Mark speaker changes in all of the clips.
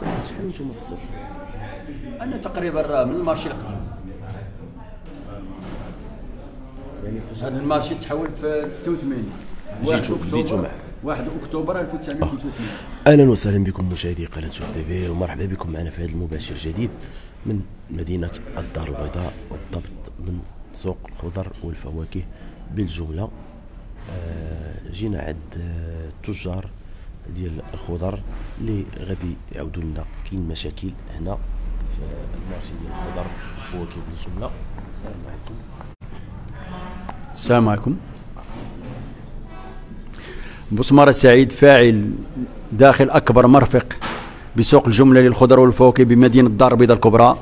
Speaker 1: سعيد شحال نتوما في السوق
Speaker 2: أنا تقريبا من ال marché القديم
Speaker 1: يعني
Speaker 2: هذا ال marché تحول في 86 1
Speaker 1: جيتو- جيتو معه.
Speaker 2: 1 أكتوبر 1985
Speaker 1: أهلا وسهلا بكم مشاهدي قناة شوف تي في ومرحبا بكم معنا في هذا المباشر الجديد من مدينة الدار البيضاء وبالضبط من سوق الخضر والفواكه بالجملة. آه، جينا عند آه، التجار ديال الخضر اللي غادي يعاودوا لنا كاين مشاكل هنا في المارشي ديال الخضر. والفواكه بالجمله السلام عليكم.
Speaker 2: السلام عليكم. بوسمارة سعيد فاعل داخل أكبر مرفق بسوق الجملة للخضر والفواكه بمدينة الدار البيضاء الكبرى.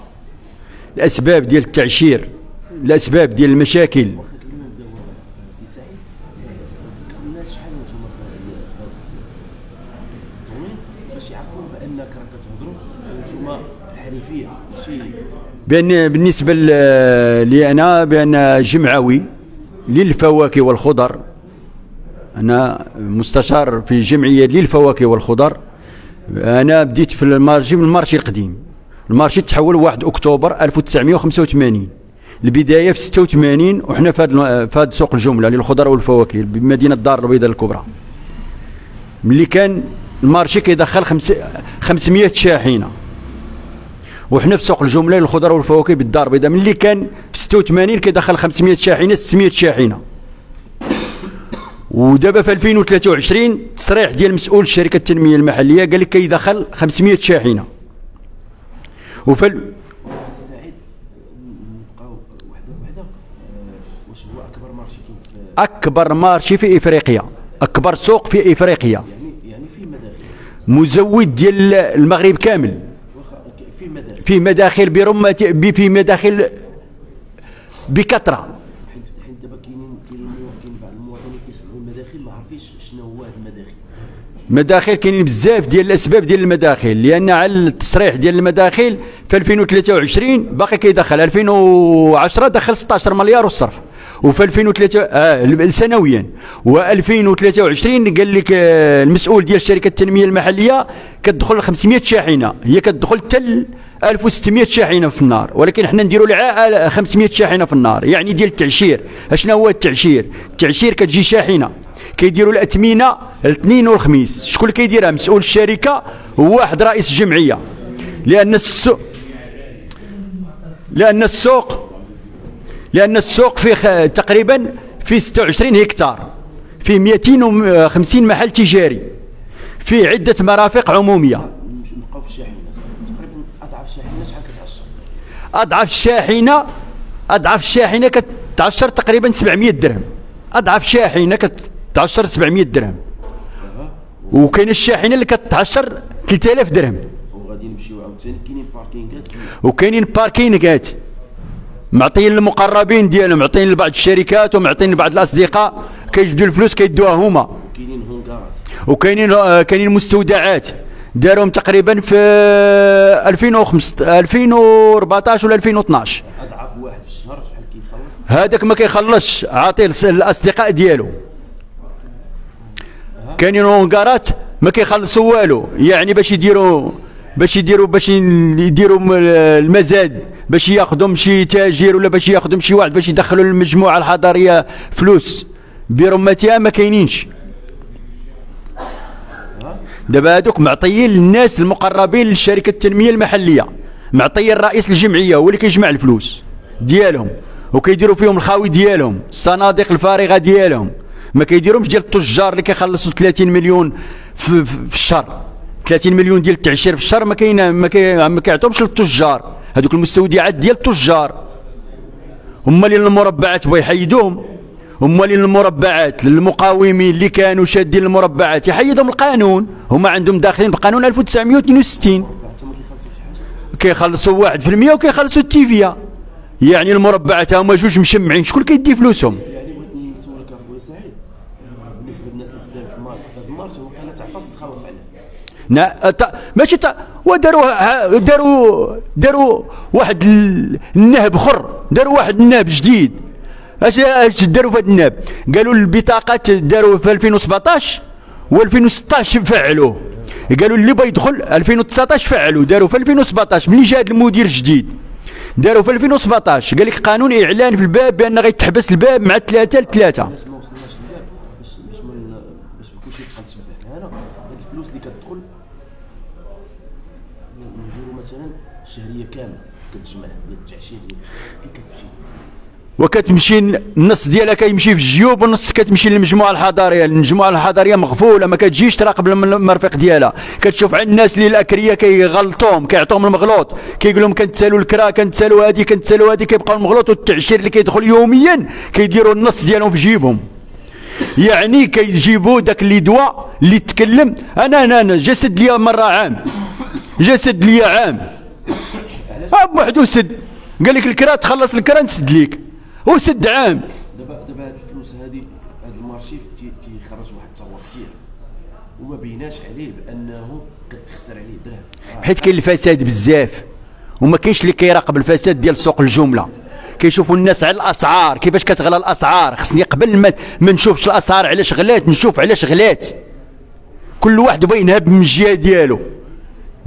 Speaker 2: الأسباب ديال التعشير الأسباب ديال المشاكل
Speaker 1: سي سعيد الناس شحال نتوما طويل باش يعرفوا بانك راك كتهضروا نتوما حريفيه ماشي
Speaker 2: بأن بالنسبة لي أنا بأن جمعوي للفواكه والخضر. أنا مستشار في جمعية للفواكه والخضر. أنا بديت في ال marché من ال marché القديم. ال marché تحول 1 أكتوبر 1985 البداية في 86 وحنا في هذا في هذا سوق الجملة للخضر والفواكه بمدينة الدار البيضاء الكبرى. ملي كان المارشي كيدخل خمس 500 شاحنة. وحنا في سوق الجملة للخضر والفواكه بالدار البيضاء. ملي كان في 86 كيدخل 500 شاحنة 600 شاحنة. ودابا في 2023 تصريح ديال مسؤول شركة التنمية المحلية قال لك كيدخل 500 شاحنة. وفي
Speaker 1: أكبر مارشي في
Speaker 2: إفريقيا. أكبر سوق في إفريقيا.
Speaker 1: يعني يعني في
Speaker 2: مزود ديال المغرب كامل.
Speaker 1: في مداخل
Speaker 2: في مداخل برمة في مداخل بكثرة.
Speaker 1: حيت حيت دابا كاينين كاينين كاين بعض المواطنين كيسمعوا المداخل ما عارفينش شنو هو هاد المداخل.
Speaker 2: مداخل كاينين بزاف ديال الأسباب ديال المداخل لأن على التصريح ديال المداخل في 2023 باقي كيدخل 2010 دخل 16 مليار والصرف. وفي 2003 آه سنويا. و2023 قال لك آه المسؤول ديال شركه التنمية المحلية كتدخل 500 شاحنة. هي كتدخل حتى 1600 شاحنة في النهار ولكن حنا نديروا لها 500 شاحنة في النهار يعني ديال التعشير. اشنا هو التعشير؟ التعشير كتجي شاحنة. كيديروا الاثمنه الاثنين والخميس شكون اللي كيديرها؟ مسؤول الشركة هو واحد رئيس الجمعيه لأن السوق لأن السوق لأن السوق فيه تقريبا في 26 هكتار فيه 250 محل تجاري فيه عدة مرافق
Speaker 1: نبقاو في الشاحنات تقريبا أضعف شاحنة شحال كتعشر
Speaker 2: تقريبا 700 درهم. أضعف شاحنة كتعشر 700 درهم. وكاين الشاحنة اللي كتعشر 3000 درهم.
Speaker 1: وغادي نمشيو عاوتاني كاينين باركينغات كاين
Speaker 2: وكاينين باركينغات معطيين للمقربين ديالهم معطيين لبعض الشركات ومعطيين لبعض الأصدقاء كيجبدوا الفلوس كيدوها هما.
Speaker 1: كاينين هونغارات
Speaker 2: وكاينين آه، كاينين مستودعات. دارهم تقريبا في 2015 2014 ولا 2012
Speaker 1: اضعف واحد في الشهر شحال كيخلص؟
Speaker 2: هذاك ما كيخلصش. عاطي الأصدقاء ديالو. كاينين هونغارات ما كيخلصوا والو. يعني باش يديروا باش يديروا باش يديروا المزاد باش ياخذهم شي تاجر ولا باش ياخذهم شي واحد باش يدخلوا للمجموعة الحضريه فلوس. برمتها ما كاينينش. دابا هذوك معطيين للناس المقربين لشركه التنمية المحلية معطيين رئيس الجمعية هو اللي كيجمع الفلوس ديالهم وكيديروا فيهم الخاوي ديالهم الصناديق الفارغة ديالهم. ما كيديروهمش ديال التجار اللي كيخلصوا 30 مليون في, في الشهر. 30 مليون ديال التعشير في الشهر ما كاين ما, كي ما كيعطوهمش للتجار. هذوك المستودعات ديال التجار. هما اللي المربعات بغا يحيدوهم. هما اللي المربعات للمقاومين اللي كانوا شادين المربعات. يحيدهم القانون. هما عندهم داخلين بقانون 1962
Speaker 1: حتى ما كيخلصوا شي حاجة
Speaker 2: كيخلصوا 1% وكيخلصوا التيفيا. يعني المربعات هما جوج مشمعين. شكون كيدي فلوسهم؟
Speaker 1: بالنسبة للناس اللي قدام في المارش في هذا المارش وقيلا تعطس
Speaker 2: تخوف ماشي تا وداروا داروا داروا واحد النهب اخر داروا واحد النهب جديد. اش اش داروا في هذا النهب؟ قالوا البطاقات داروا في 2017 و2016 فعلوه. قالوا اللي بغى يدخل 2019 فعلوا داروا في 2017 ملي جا المدير الجديد؟ داروا في 2017 قال لك قانون إعلان في الباب بان غيتحبس الباب مع
Speaker 1: 3 3 مثلا الشهريه كاملة كتجمع ديال التعشير ديال كي كتمشي
Speaker 2: وكتمشي النص ديالها كيمشي في الجيوب والنص كتمشي للمجموعة الحضارية. المجموعة الحضارية مغفولة ما كتجيش تراقب الم- المرفق ديالها. كتشوف عند الناس اللي الأكرية كيغلطوهم كيعطوهم المغلوط. كيقول لهم كنتسالوا الكرا كنتسالوا هذه كنتسالوا هذه كيبقاو المغلوط. والتعشير اللي كيدخل يوميا كيديروا النص ديالهم في جيبهم. يعني كيجيبوا داك اللي دواء اللي تكلم. أنا أنا أنا جسد ليا مرة عام. جسد ليا عام. بوحدو سد قال لك الكرا تخلص الكرا نسد ليك. وسد عام.
Speaker 1: دابا دابا هاد الفلوس هادي هاد ال marché تي- تيخرج واحد التواتير وما بيناش عليه بأنه كتخسر عليه درهم.
Speaker 2: حيت كاين الفساد بزاف. وما كاينش اللي كيراقب الفساد ديال سوق الجملة. كيشوفوا الناس على الأسعار. كيفاش كتغلى الأسعار؟ خصني قبل ما ما نشوفش الأسعار علاش غلات نشوف علاش غلات. كل واحد بغى ينهب من الجهة ديالو.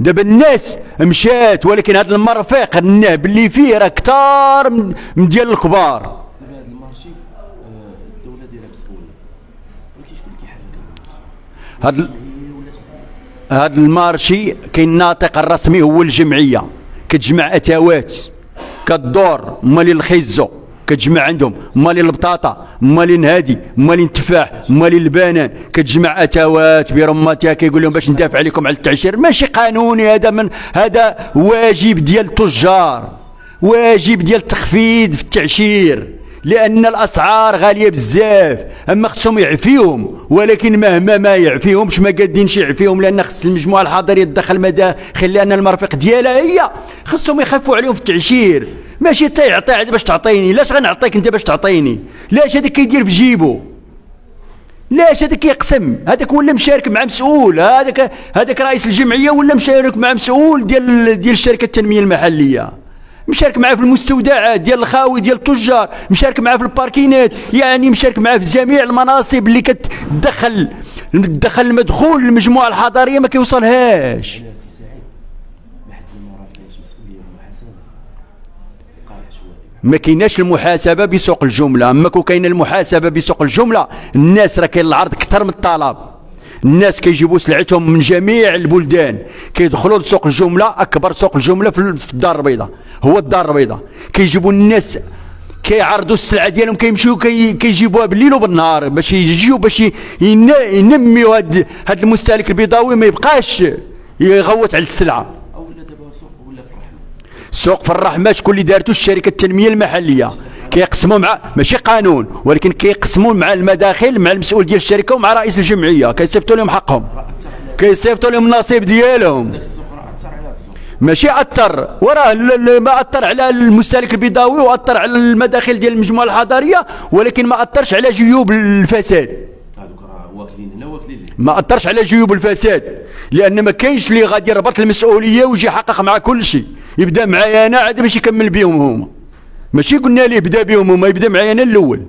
Speaker 2: دابا الناس مشات ولكن هذا المرفق النهب اللي فيه راه كتار من ديال الكبار.
Speaker 1: دابا هاد ال marché آه، الدولة مسؤولة. ولكن شكون اللي كيحرك؟
Speaker 2: هذا ال marché. كاين الناطق الرسمي هو الجمعية. كتجمع اتاوات كدور مالي الخيزو. كتجمع عندهم. مالي البطاطا مالي الهادي مالي التفاح مالي البنان. كتجمع اتاوات برماتها كيقول لهم باش ندافع عليكم على التعشير. ماشي قانوني هذا من هذا واجب ديال التجار. واجب ديال التخفيض في التعشير. لأن الأسعار غالية بزاف. أما خصهم يعفيهم ولكن مهما ما يعفيهمش ما قادينش يعفيهم لأن خص المجموعة الحضريه تدخل مداخل لأن المرافق ديالها هي. خصهم يخفوا عليهم في التعشير. ماشي تا يعطي باش تعطيني. لاش غنعطيك انت باش تعطيني؟ لاش هذاك كيدير في جيبو؟ لاش هذاك يقسم؟ هذاك ولا مشارك مع مسؤول؟ هذاك هذاك رئيس الجمعية ولا مشارك مع مسؤول ديال ديال الشركة التنمية المحلية؟ مشارك معاه في المستودعات ديال الخاوي ديال التجار مشارك معاه في الباركينات يعني مشارك معاه في جميع المناصب اللي كتدخل تدخل المدخول للمجموعه الحضارية ما كيوصلهاش
Speaker 1: لا سي سعيد ما حد ما راه كاينش مسؤوليه ومحاسبه قال عشوائي
Speaker 2: ما كايناش المحاسبة بسوق الجملة. أما كون كاين المحاسبة بسوق الجملة الناس راه كاين العرض أكثر من الطلب. الناس كيجيبوا سلعتهم من جميع البلدان. كيدخلوا لسوق الجملة أكبر سوق الجملة في الدار البيضاء. هو الدار البيضاء. كيجيبوا الناس كيعرضوا السلعة ديالهم كيمشيو كي كيجيبوها بالليل وبالنهار باش يجيو باش ين- ينميو هاد هاد المستهلك البيضاوي ما يبقاش يغوت على السلعة
Speaker 1: أو ولا دابا سوق ولا في الرحمه
Speaker 2: سوق في الرحمه شكون اللي دارتو الشركة التنمية المحلية. كيقسموا مع ماشي قانون ولكن كيقسموا مع المداخل مع المسؤول ديال الشركة ومع رئيس الجمعية. كيصيفطوا لهم حقهم. كيصيفطوا لهم النصيب ديالهم. ماشي أثر. وراه ما أثر على المستهلك البيضاوي وأثر على المداخل ديال المجموعة الحضارية ولكن ما أثرش على جيوب الفساد
Speaker 1: هذوك راه واكلين هنا واكلين هنا
Speaker 2: ما أثرش على جيوب الفساد لأن ما كاينش اللي غادي يربط المسؤولية ويجي يحقق مع كل شيء. يبدأ معايا أنا عاد باش يكمل بهم هما. ماشي قلنا ليه بدا بهم هما يبدأ معايا أنا الأول.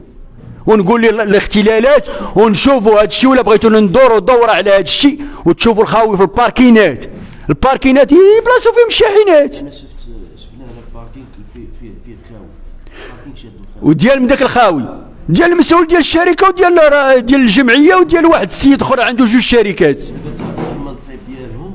Speaker 2: ونقول لي الاختلالات ونشوفوا هذا الشيء ولا بغيتوا ندوروا دوره على هذا الشيء وتشوفوا الخاوي في الباركينات. الباركينات يبلاصوا فيهم الشاحنات.
Speaker 1: أنا شفت شفنا الباركينغ فيه فيه الخاوي.
Speaker 2: وديال من ذاك الخاوي. ديال المسؤول ديال الشركة وديال ديال الجمعية وديال واحد السيد أخر عنده جوج شركات.
Speaker 1: المنصب ديالهم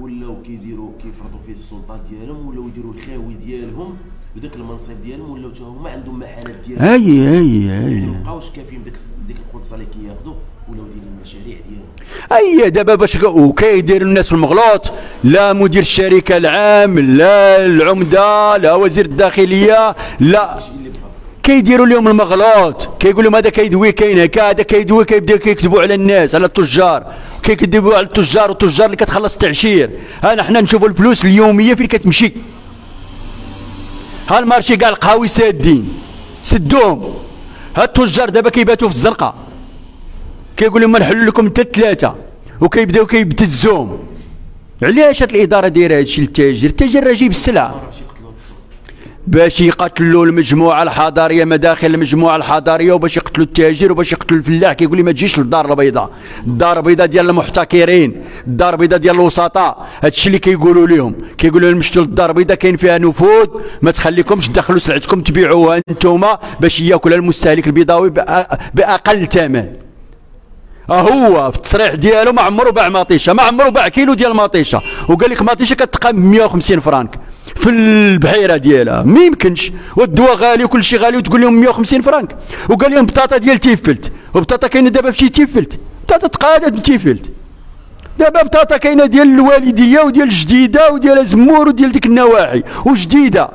Speaker 1: ولاو كيديروا كيفرضوا فيه السلطة ديالهم ولاو يديروا الخاوي ديالهم بداك المنصب ديالهم ولاو هما عندهم محلات ديالهم.
Speaker 2: اي اي اي
Speaker 1: ما بقاوش كافيين بديك ديك الخلصه اللي كياخذوا ولاو دايرين المشاريع ديالهم.
Speaker 2: أي دابا باش وكيديروا الناس في المغلوط لا مدير الشركة العام لا العمدة لا وزير الداخلية لا. كيديروا لهم المغلوط. كيقول لهم هذا كيدوي كاين هكا؟ هذا كيدوي كيبداو كيكذبوا على الناس على التجار. كيكذبوا على التجار والتجار اللي كتخلص التعشير. انا حنا نشوفوا الفلوس اليومية فين كتمشي. ها المارشي كاع القهاوي سادين سدوهم. ها التجار دابا كيباتوا في الزنقه كيقول لهم نحل لكم حتى ثلاثة وكيبداو كيبتزوهم. علاش هاد الإدارة دايرة هادشي للتاجر؟ التاجر راه جايب السلعه
Speaker 1: راه شي قتلوا هاد السوق
Speaker 2: باش يقتلوا المجموعة الحضارية مداخل المجموعة الحضارية وباش يقتلوا التاجر وباش يقتلوا الفلاح. كيقول لي ما تجيش للدار البيضاء. الدار البيضاء ديال المحتكرين الدار البيضاء ديال الوسطاء. هادشي اللي كيقولوا لهم كيقولوا لهم مشتوا للدار البيضاء كاين فيها نفوذ. ما تخليكمش تدخلوا سلعتكم تبيعوها أنتم باش ياكلها المستهلك البيضاوي بأقل ثمن. هو في التصريح ديالو ما عمرو باع مطيشة ما عمرو باع كيلو ديال مطيشة. وقال لك مطيشة كتقام 150 فرانك. في البحيرة ديالها. ما يمكنش. والدواء غالي وكل شيء غالي وتقول لهم 150 فرانك. وقال لهم بطاطا ديال تيفلت. وبطاطا كاينة دابا في تيفلت. بطاطا تقادت بتيفلت دابا بطاطا كاينة ديال الوالدية وديال الجديدة وديال الزمور وديال ديك النواحي وجديدة.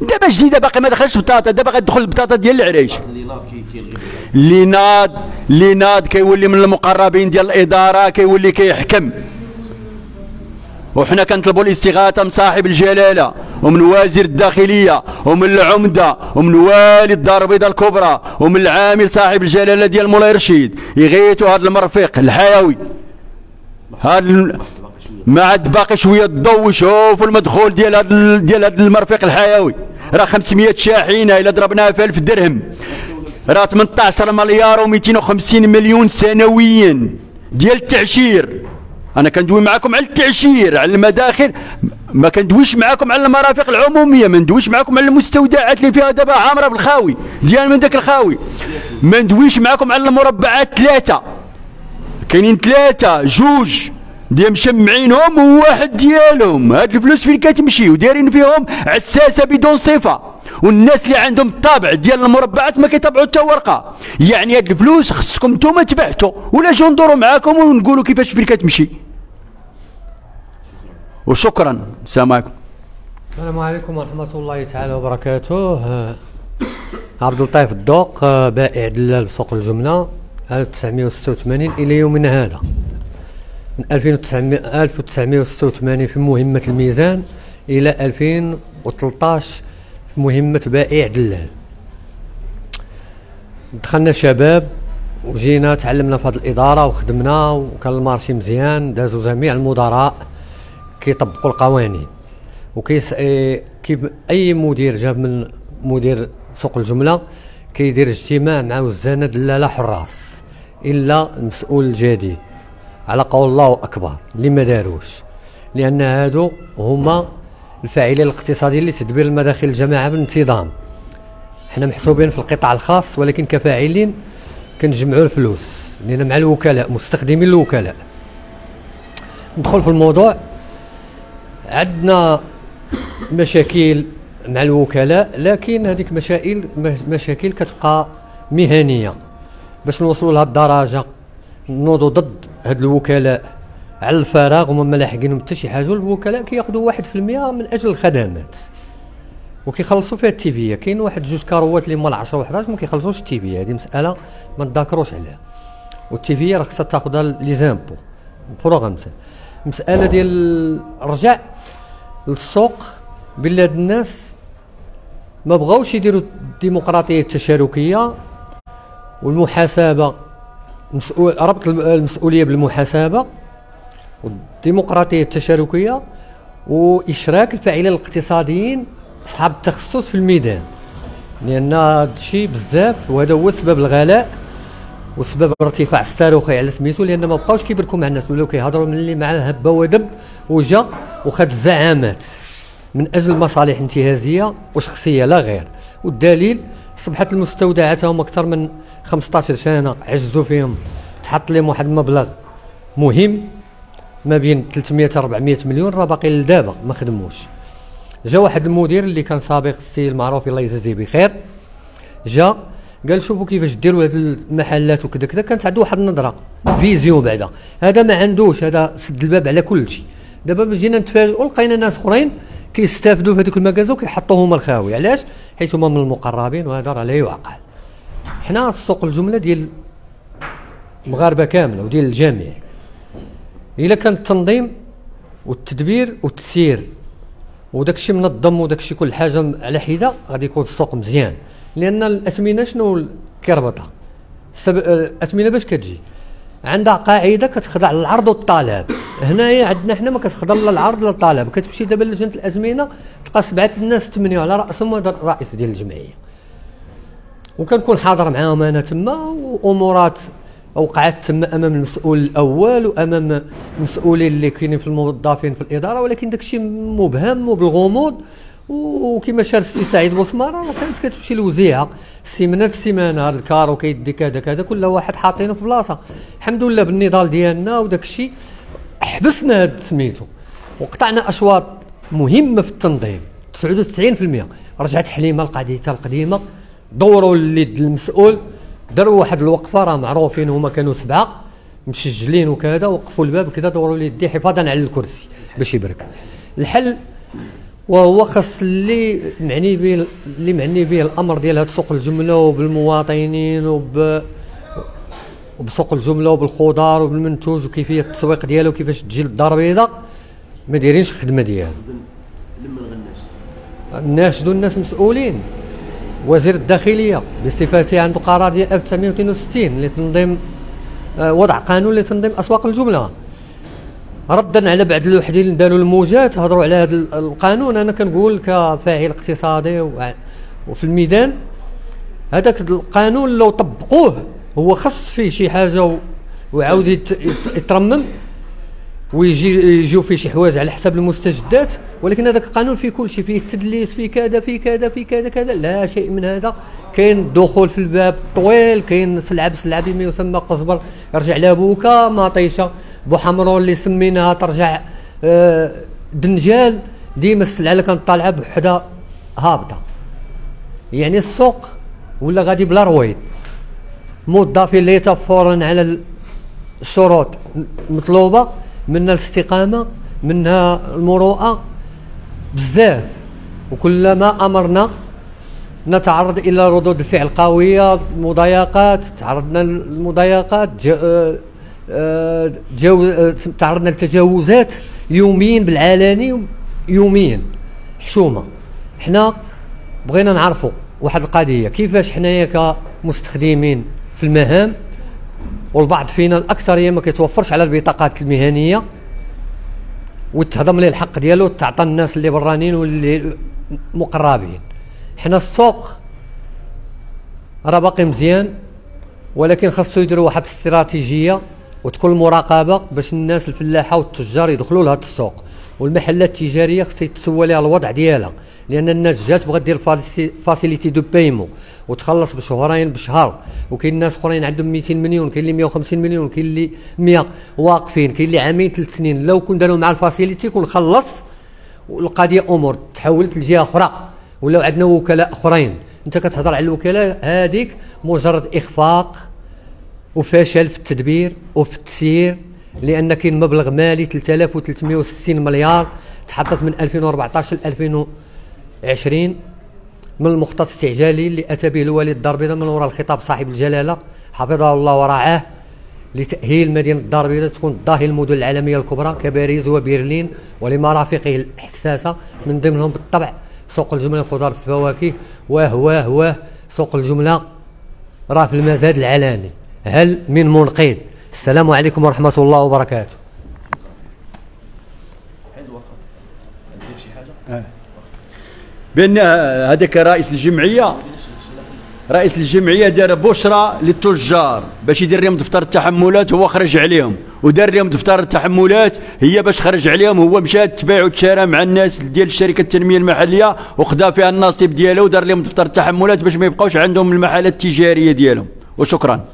Speaker 2: دابا جديدة باقي ما دخلش بطاطا. دابا غتدخل البطاطا ديال العريش. اللي ناض اللي ناض كيولي من المقربين ديال الإدارة كيولي كيحكم. وحنا كنطلبوا الاستغاثة من صاحب الجلالة ومن وزير الداخلية ومن العمدة ومن والي الدار البيضاء الكبرى ومن العامل صاحب الجلالة ديال مولاي رشيد. يغيتوا هذا المرفق الحيوي. هذا ما عاد باقي شوية الضوء شوفوا المدخول ديال هذا ديال هذا المرفق الحيوي. راه 500 شاحنه إلا ضربناها في 1000 درهم. راه 18 مليار و250 مليون سنويا ديال التعشير. أنا كندوي معكم على التعشير على المداخل ما كندويش معكم على المرافق العمومية ما ندويش معكم على المستودعات اللي فيها دابا عامرة بالخاوي ديال من ذاك الخاوي. ما ندويش معكم على المربعات ثلاثة. كاينين ثلاثة جوج ديال مشمعينهم وواحد ديالهم. هاد الفلوس فين كتمشي؟ ودايرين فيهم عساسة بدون صفة. والناس اللي عندهم الطابع ديال المربعات ما كيطبعوا حتى ورقة. يعني هاد الفلوس خصكم نتوما تبعتوا ولا جو ندوروا معاكم ونقولوا كيفاش فين كتمشي. وشكرا. السلام عليكم.
Speaker 3: السلام عليكم ورحمة الله تعالى وبركاته. عبد اللطيف الدوق بائع دلال بسوق الجملة 1986 إلى يومنا هذا. من 1986 في مهمة الميزان إلى 2013 في مهمة بائع دلال. دخلنا شباب وجينا تعلمنا في هذه الإدارة وخدمنا وكان المارشي مزيان دازوا جميع المدراء. كيطبقوا القوانين. وكيس كيف أي مدير جاب من مدير سوق الجملة كيدير اجتماع مع وزانة دلاله حراس إلا المسؤول الجديد على قول الله أكبر. اللي ما داروش؟ لأن هادو هما الفاعلين الاقتصاديين لتدبير المداخل الجماعة بانتظام. حنا محسوبين في القطاع الخاص ولكن كفاعلين كنجمعوا الفلوس. لأن مع الوكلاء مستخدمين الوكلاء. ندخل في الموضوع. عندنا مشاكل مع الوكلاء لكن هذيك مشاكل مشاكل كتبقى مهنية. باش نوصلوا لهذه الدرجة نوضوا ضد هاد الوكلاء على الفراغ وما ملاحقينهم حتى شي حاجة الوكلاء كياخذوا 1% من أجل الخدمات. وكيخلصوا فيها التيفيه كاين واحد جوج كاروات اللي مال 10 و11 ما كيخلصوش التيفيه هذه مسألة ما نذاكروش عليها. والتيفيه راه خصها تاخذها لي زامبو بروغرام. مسألة ديال الرجع للسوق بلاد الناس ما بغاوش يديروا الديمقراطية التشاركية والمحاسبة مسؤول ربط المسؤولية بالمحاسبة والديمقراطية التشاركية وإشراك الفاعلين الاقتصاديين أصحاب التخصص في الميدان. لأن هذا الشيء بزاف وهذا هو سبب الغلاء وسبب ارتفاع الصاروخي على سميتو لأن ما بقاوش كيبركوا مع الناس ولاو كيهضروا من اللي معاه هبه ودب وجا وخد الزعامات من أجل مصالح انتهازية وشخصية لا غير. والدليل صبحت المستودعات هم أكثر من 15 سنة عجزوا فيهم. تحط لهم واحد المبلغ مهم ما بين 300 400 مليون راه باقي لدابا ما خدموش. جا واحد المدير اللي كان سابق السي المعروف الله يجازيه بخير جا قال شوفوا كيفاش ديروا هاد المحلات وكذا كذا كانت عنده واحد النظرة vision بعدا هذا ما عندوش هذا سد الباب على كل شيء. دابا جينا نتفاجئوا لقينا ناس أخرين كيستافدوا في هذوك ال magasins وكيحطوهم الخاوي. علاش؟ حيث هما من المقربين وهذا راه لا يعقل. حنا السوق الجملة ديال المغاربه كاملة وديال الجميع. إلا كان التنظيم والتدبير والتسيير وداك الشيء منظم وداك الشيء كل حاجة على حدة غادي يكون السوق مزيان. لأن الأثمنة شنو؟ كيربطها الأثمنة باش كتجي؟ عندها قاعدة كتخضع للعرض والطلب. هنايا عندنا حنا ما كتخضع لا العرض لا الطلب. كتمشي دابا لجنة الازمنه تلقى سبعة الناس تمنيو على رأسهم هذا الرئيس ديال الجمعية. وكنكون حاضر معاهم أنا تما وأمورات وقعت تما أمام المسؤول الأول وأمام المسؤولين اللي كاينين في الموظفين في الإدارة ولكن داك الشيء مبهم وبالغموض. وكما شار السي سعيد بوسماره كانت كتمشي الوزيعه السيمانه السيمانه الكارو كيدي كذا كذا كل واحد حاطينه في بلاصة. الحمد لله بالنضال ديالنا وداك الشيء حبسنا هذا سميتو. وقطعنا أشواط مهمة في التنظيم. 99% رجعت حليمة لقضيتها القديمة. دوروا اليد المسؤول. داروا واحد الوقفة راه معروفين هما كانوا سبعة. مسجلين وكذا وقفوا الباب كذا دوروا يدي حفاظا على الكرسي باش يبرك. الحل وهو خاص اللي معني به اللي معني به الأمر ديال هاد سوق الجملة وبالمواطنين وب وبسوق الجملة وبالخضار وبالمنتوج وكيفية التسويق ديالو وكيفاش تجي للدار البيضاء ما دايرينش الخدمه ديالو. الناشدوا الناس مسؤولين. وزير الداخلية بصفته عنده قرار ديال 1962 لتنظيم آه، وضع قانون لتنظيم أسواق الجملة. ردا على بعض الوحدين داروا الموجات هضروا على هذا القانون. أنا كنقول كفاعل اقتصادي وفي الميدان هذاك القانون لو طبقوه هو خص فيه شي حاجة وعاود يترمم ويجي يجيو فيه شي حوايج على حساب المستجدات. ولكن هذاك القانون فيه كل شيء فيه التدليس فيه كذا فيه كذا فيه كذا كذا. لا شيء من هذا. كاين الدخول في الباب طويل كاين سلعة بسلعة بما يسمى قزبر يرجع لابوكا مطيشه بوحمرون اللي سميناها ترجع آه دنجال ديما السلعة كانت طالعة بوحده هابطة. يعني السوق ولا غادي بلا رويد. موظفين اللي فورا على الشروط المطلوبه منها الاستقامة منها المروءة. بزاف. وكلما أمرنا نتعرض إلى ردود الفعل قوية مضايقات تعرضنا للمضايقات جو تعرضنا لتجاوزات يوميا بالعلاني يوميا حشومة. حنا بغينا نعرفوا واحد القضية. كيفاش حنايا كمستخدمين في المهام؟ والبعض فينا الأكثرية ما كيتوفرش على البطاقات المهنية. وتهضم ليه الحق ديالو وتعطى الناس اللي برانين واللي مقربين. حنا السوق راه باقي مزيان ولكن خاصو يديروا واحد الاستراتيجية وتكون المراقبة باش الناس الفلاحة والتجار يدخلوا لهذا السوق. والمحلات التجارية خصها يتسوى لها الوضع ديالها لأن الناس جات بغات دير facilité de paiement وتخلص بشهرين بشهر. وكاين ناس أخرين عندهم 200 مليون كاين اللي 150 مليون كاين اللي 100 واقفين كاين اللي عامين ثلاث سنين. لو كون داروا مع ال facilité كون خلص والقضية أمور تحولت لجهة أخرى. ولاو عندنا وكلاء أخرين. أنت كتهضر على الوكلاء هذيك مجرد إخفاق وفشل في التدبير وفي التسيير لأن كاين مبلغ مالي 3360 مليار تحطت من 2014 ل 2020 من المخطط الاستعجالي اللي أتى به الوالي الدار البيضاء من وراء الخطاب صاحب الجلالة حفظه الله ورعاه لتأهيل مدينة الدار البيضاء تكون ضاهي المدن العالمية الكبرى كباريس وبرلين ولمرافقه الحساسة من ضمنهم بالطبع سوق الجملة الخضار واه واه واه سوق الجملة راه في المزاد العلاني. هل من منقذ السلام عليكم ورحمة الله وبركاته.
Speaker 2: بأن هذاك رئيس الجمعيه رئيس الجمعية دار بشرى للتجار باش يدير لهم دفتر التحملات هو خرج عليهم. ودار لهم دفتر التحملات هي باش خرج عليهم هو مشى تباع وتشارى مع الناس ديال الشركة التنمية المحلية وخدا فيها النصيب ديالو ودار لهم دفتر التحملات باش ما يبقاوش عندهم المحلات التجارية ديالهم. وشكرا.